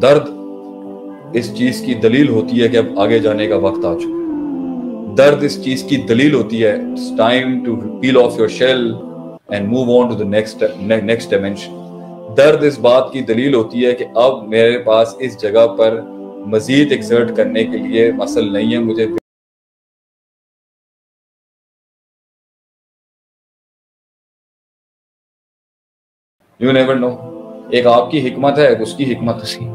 दर्द इस चीज़ की दलील होती है कि अब आगे जाने का वक्त आ चुका दर्द इस चीज़ की दलील होती है it's time to peel off your shell and move on to the next next dimension दर्द इस बात की दलील होती है कि अब मेरे पास इस जगह पर मजीद एक्सर्ट करने के लिए मसल नहीं है, मुझे यू नेवर नो एक आपकी हिकमत है एक उसकी हिकमत है।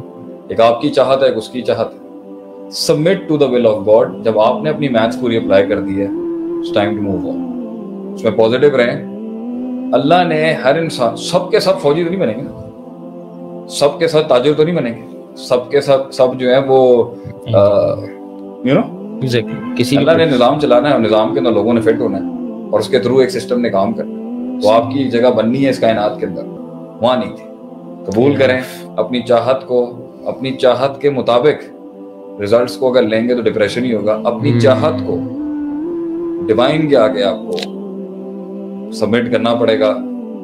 एक आपकी चाहत है एक उसकी चाहत है। Submit to the will of God जब आपने अपनी मैथ्स पूरी अप्लाई कर दी है it's time to move on उसमें पॉजिटिव रहें। अल्लाह ने हर इंसान सबके सब फौजी तो नहीं बनेंगे सबके साथ ताजिर तो नहीं बनेंगे? सबके सब सब जो है वो यू नो किसी अल्लाह ने निज़ाम चलाना है निज़ाम के अंदर लोगों ने फिट होना है और उसके थ्रू एक सिस्टम ने काम करना तो आपकी जगह बननी है इस कायनात के अंदर। वहाँ नहीं थी। कबूल करें अपनी चाहत को अपनी चाहत के मुताबिक रिजल्ट्स को अगर लेंगे तो डिप्रेशन ही होगा। अपनी हम्म। चाहत को डिवाइन के आगे आपको सबमिट करना पड़ेगा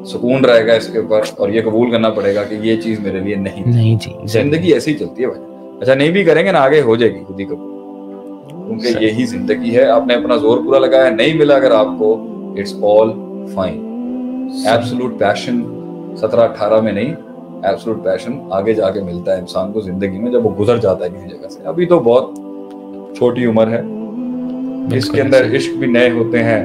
सुकून रहेगा इसके ऊपर और ये कबूल करना पड़ेगा कि ये चीज़ मेरे लिए नहीं नहीं जी ज़िंदगी ऐसी ही चलती है भाई। अच्छा नहीं भी करेंगे ना आगे हो जाएगी खुद ही कबूल। क्योंकि यही ज़िंदगी है। आपने अपना ज़ोर पूरा लगाया नहीं मिला अगर आपको it's all fine absolute passion सत्रह अठारह में नहीं एब्सोलूट पैशन आगे जाके मिलता है इंसान को ज़िंदगी में जब वो गुजर जाता है किसी जगह से। अभी तो बहुत छोटी उम्र है। इसके अंदर इश्क भी नए होते हैं।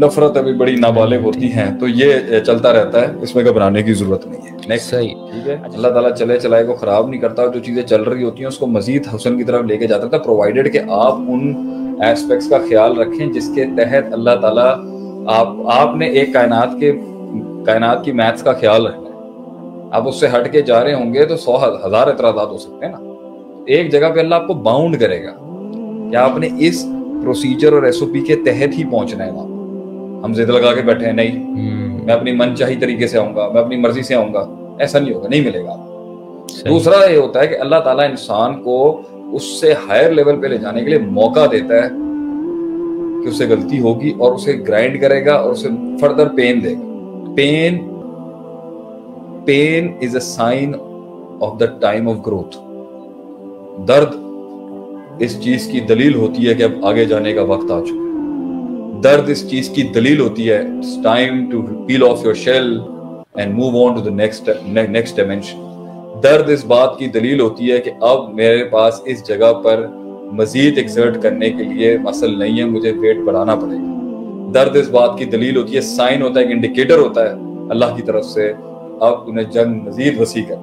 नफरत अभी बड़ी नाबालिग होती हैं। तो ये चलता रहता है। इसमें घबराने की ज़रूरत नहीं है। नेक्स्ट सही। ठीक है? अल्लाह ताला चले चलाए को खराब नहीं करता। जो चीज़ें चल रही होती हैं उसको मजीद हुसन की तरफ़ लेके जाता था प्रोवाइडेड कि आप उन एस्पेक्ट्स का ख्याल रखें जिसके तहत अल्लाह ताला आप आपने एक कायनात के कायनात की मैथ्स का ख्याल रखना आप उससे हट के जा रहे होंगे तो सौ हज़ार एतराजात हो सकते हैं ना। एक जगह पे अल्लाह आपको बाउंड करेगा कि आपने इस प्रोसीजर और एसओपी के तहत ही पहुँचना है वहाँ हम जिद लगा के बैठे हैं नहीं। हम्म। मैं अपनी मन चाही तरीके से आऊँगा मैं अपनी मर्ज़ी से आऊँगा। ऐसा नहीं होगा नहीं मिलेगा। दूसरा ये होता है कि अल्लाह ताला इंसान को उससे हायर लेवल पे ले जाने के लिए मौका देता है कि उससे गलती होगी और उसे ग्राइंड करेगा और उसे फर्दर पेन देगा। Pain pain is a sign of the time of growth दर्द इस चीज़ की दलील होती है कि अब आगे जाने का वक्त आ चुका दर्द इस चीज़ की दलील होती है it's time to peel off your shell and move on to the next next dimension दर्द इस बात की दलील होती है कि अब मेरे पास इस जगह पर मजीद एक्सर्ट करने के लिए मसल नहीं है, मुझे वेट बढ़ाना पड़ेगा। दर्द इस बात की दलील होती है साइन होता है, एक इंडिकेटर होता है, अल्लाह की तरफ़ से अब उन्हें जंग मजीद वसी कर।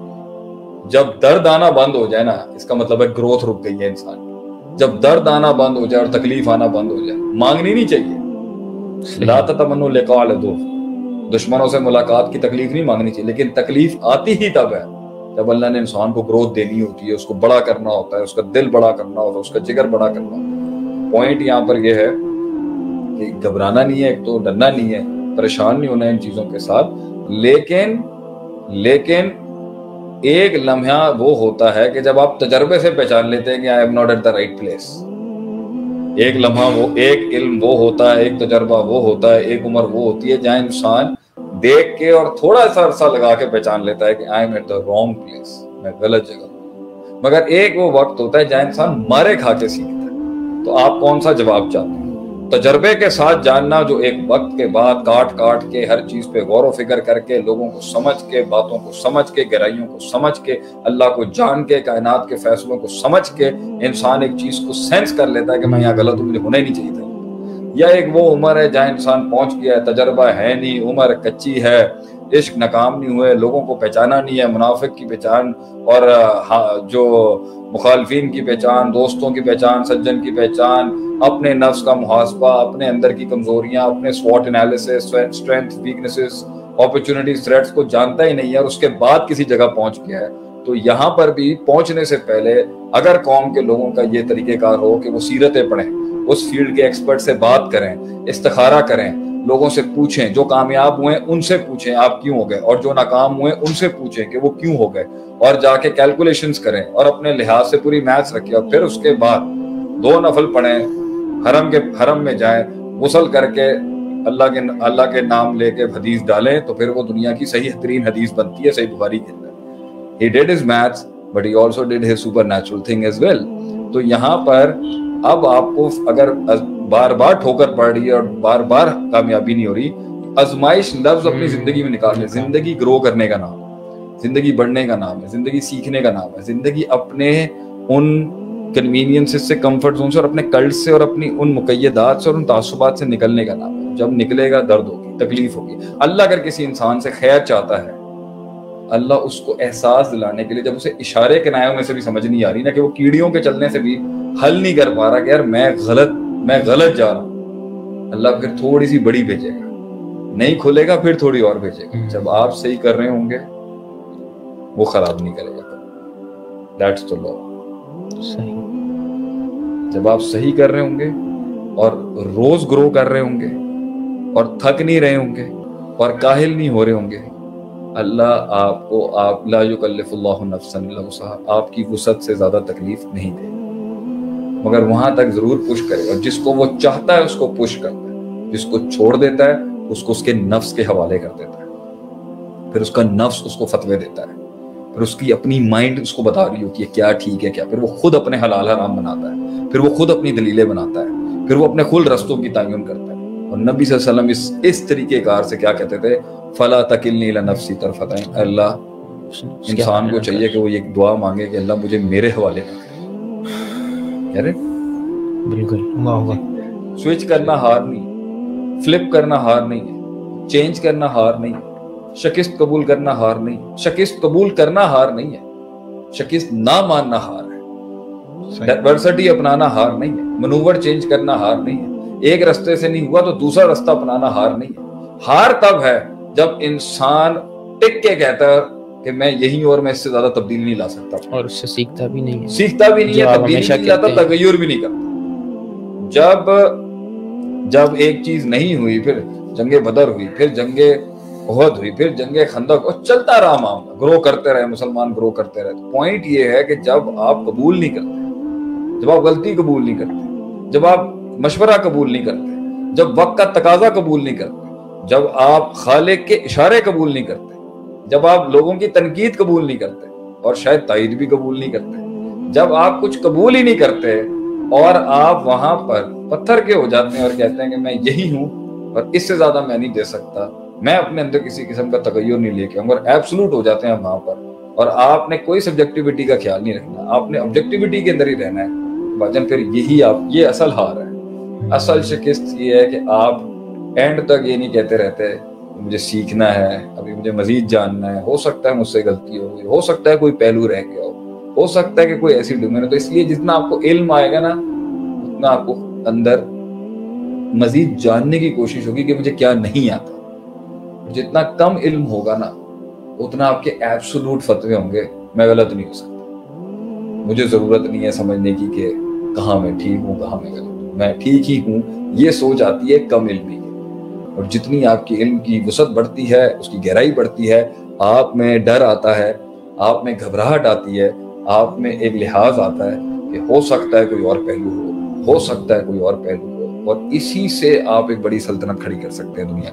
जब दर्द आना बंद हो जाए ना इसका मतलब है ग्रोथ रुक गई है इंसान जब दर्द आना बंद हो जाए और तकलीफ़ आना बंद हो जाए मांगनी नहीं चाहिए। लात तमन्नु लिकाल दो दुश्मनों से मुलाकात की तकलीफ़ नहीं मांगनी चाहिए लेकिन तकलीफ़ आती ही तब है जब अल्लाह ने इंसान को ग्रोथ देनी होती है उसको बड़ा करना होता है उसका दिल बड़ा करना होता है उसका जिगर बड़ा करना होता है। पॉइंट यहाँ पर यह है कि घबराना नहीं है एक तो डरना नहीं है परेशान नहीं होना है इन चीज़ों के साथ लेकिन लेकिन एक लम्हा वो होता है कि जब आप तजर्बे से पहचान लेते हैं कि I am not at the right place एक लम्हा वो, एक इल्म वो होता है, एक तजर्बा वो होता है, एक उम्र वो होती है, जहाँ इंसान देख के और थोड़ा सा अरसा लगा के पहचान लेता है कि I am at the wrong place मैं गलत जगह मगर एक वो वक्त होता है जहाँ इंसान मारे खा के सीखता है। तो आप कौन सा जवाब चाहते हैं? तजर्बे के साथ जानना जो एक वक्त के बाद काट काट के हर चीज़ पे गौर फ़िक्र करके लोगों को समझ के, बातों को समझ के, गहराइयों को समझ के, अल्लाह को जान के, कायनात के फैसलों को समझ के इंसान एक चीज़ को सेंस कर लेता है कि मैं यहाँ गलत हूँ मुझे होना ही नहीं चाहिए था। या एक वो उम्र है जहाँ इंसान पहुँच गया है, तजर्बा है नहीं, उम्र कच्ची है इश्क नाकाम नहीं हुए, लोगों को पहचाना नहीं है, मुनाफिक की पहचान और जो मुखालफिन की पहचान, दोस्तों की पहचान, सज्जन की पहचान, अपने नफ्स का मुहासबा, अपने अंदर की कमजोरियाँ, अपने स्वॉट analysis strength weaknesses opportunities threats को जानता ही नहीं है और उसके बाद किसी जगह पहुँच गया है। तो यहाँ पर भी पहुँचने से पहले अगर कौम के लोगों का ये तरीकेकार हो कि वो सीरतें पढ़ें, उस फ़ील्ड के एक्सपर्ट से बात करें, इस्तखारा करें लोगों से पूछें, जो कामयाब हुए उनसे पूछें, आप क्यों हो गए? और जो नाकाम हुए उनसे पूछें कि वो क्यों हो गए? और जाके कैलकुलेशन करें और अपने लिहाज से पूरी मैथ्स रखें और फिर उसके बाद दो नफल पढ़ें, हरम के, हरम में जाए, गुसल करके अल्लाह के अल्लाह के नाम लेके हदीस डालें तो फिर वो दुनिया की सही तरीन हदीस बनती है, सही बुखारी के अंदर। He did is maths but he also did his supernatural thing as well तो यहाँ पर अब आपको अगर बार बार ठोकर पड़ रही है और बार बार कामयाबी नहीं हो रही। आजमाइश लफ्ज अपनी हम्म। ज़िंदगी में निकाल ले ज़िंदगी ग्रो करने का नाम ज़िंदगी बढ़ने का नाम है। ज़िंदगी सीखने का नाम है। ज़िंदगी अपने उन कन्वीनियंसेस से कंफर्ट जोन से और अपने कल्ट से और अपनी उन मुकैदात से और उन तासुबात से निकलने का नाम है। जब निकलेगा दर्द होगी तकलीफ़ होगी। अल्लाह अगर किसी इंसान से खैर चाहता है अल्लाह उसको एहसास दिलाने के लिए जब उसे इशारे के नायों में से भी समझ नहीं आ रही ना कि वो कीड़ियों के चलने से भी हल नहीं कर पा रहा कि यार मैं गलत मैं गलत जा रहा हूँ। अल्लाह फिर थोड़ी सी बड़ी भेजेगा। नहीं खुलेगा फिर थोड़ी और भेजेगा। हम्म। जब आप सही कर रहे होंगे वो खराब नहीं करेगा। दैट्स द लॉ जब आप सही कर रहे होंगे और रोज ग्रो कर रहे होंगे और थक नहीं रहे होंगे और काहिल नहीं हो रहे होंगे अल्लाह आपको आप आपकी वसत से ज़्यादा तकलीफ़ नहीं दे मगर वहाँ तक ज़रूर पुश करे। और जिसको वो चाहता है उसको पुश करता है। जिसको छोड़ देता है उसको उसके नफ्स के हवाले कर देता है। फिर उसका नफ्स उसको फतवे देता है। फिर उसकी अपनी माइंड उसको बता रही होती है क्या ठीक है क्या। फिर वो खुद अपने हलाल हराम बनाता है। फिर वो खुद अपनी दलीलें बनाता है। फिर वो अपने खुल रस्तों की तयन करता है। और नबी वसल्लम इस इस तरीके कार से क्या कहते थे? फला तकिलनी नफसी तरफत अल्लाह इंसान को चाहिए कि वो ये दुआ मांगे कि अल्लाह मुझे मेरे हवाले बिल्कुल स्विच करना हार नहीं फ्लिप करना हार नहीं है चेंज करना हार नहीं शिकस्त कबूल करना हार नहीं शिकस्त कबूल करना हार नहीं है शिकस्त ना मानना हार है। डाइवर्सिटी अपनाना हार नहीं है मनूवर चेंज करना हार नहीं है एक रास्ते से नहीं हुआ तो दूसरा रास्ता अपनाना हार नहीं है। हार तब है जब इंसान टिक के कहता है कि मैं यही और मैं इससे ज़्यादा तब्दील नहीं ला सकता। और उससे सीखता भी नहीं है। सीखता भी नहीं है तब्दील नहीं लाता तगैर भी नहीं करता। जब जब एक चीज़ नहीं हुई फिर जंगे बदर हुई फिर जंगे बहुत हुई फिर जंगे खंदक और चलता रहा मामला। ग्रो करते रहे मुसलमान ग्रो करते रहे। पॉइंट ये है कि जब आप कबूल नहीं करते जब आप गलती कबूल नहीं करते जब आप मशवरा कबूल नहीं करते जब वक्त का तकाजा कबूल नहीं करते जब आप खालिक के इशारे कबूल नहीं करते जब आप लोगों की तनकीद कबूल नहीं करते और शायद ताइद भी कबूल नहीं करते, जब आप कुछ कबूल ही नहीं करते और आप वहाँ पर पत्थर के हो जाते हैं और कहते हैं कि मैं यही हूँ और इससे ज़्यादा मैं नहीं दे सकता, मैं अपने अंदर किसी किस्म का तगैर नहीं लेके आऊँगा एब्सोलूट हो जाते हैं वहाँ पर। और आपने कोई सब्जेक्टिविटी का ख्याल नहीं रखना, आपने ऑब्जेक्टिविटी के अंदर ही रहना है। भाजन, फिर यही आप, ये असल हार है। असल शिकस्त ये है कि आप एंड तक ये नहीं कहते रहते मुझे सीखना है, अभी मुझे मजीद जानना है, हो सकता है मुझसे गलती हो गई, हो सकता है कोई पहलू रह गया हो हो सकता है कि कोई ऐसी डोमेन हो तो इसलिए जितना आपको इल्म आएगा ना, उतना आपको अंदर मजीद जानने की कोशिश होगी कि मुझे क्या नहीं आता। जितना कम इल्म होगा ना, उतना आपके एब्सोलूट फतवे होंगे, मैं गलत नहीं हो सकता। मुझे ज़रूरत नहीं है समझने की कि कहाँ मैं ठीक हूँ, कहाँ मैं गलत हूँ। मैं ठीक ही हूँ, ये सोच आती है कम इल्मी और जितनी आपकी इल्म की वसत बढ़ती है, उसकी गहराई बढ़ती है, आप में डर आता है, आप में घबराहट आती है, आप में एक लिहाज आता है कि हो सकता है कोई और पहलू हो हो सकता है कोई और पहलू हो, और इसी से आप एक बड़ी सल्तनत खड़ी कर सकते हैं दुनिया